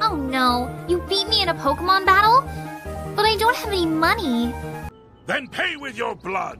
Oh no, you beat me in a Pokemon battle? But I don't have any money. Then pay with your blood!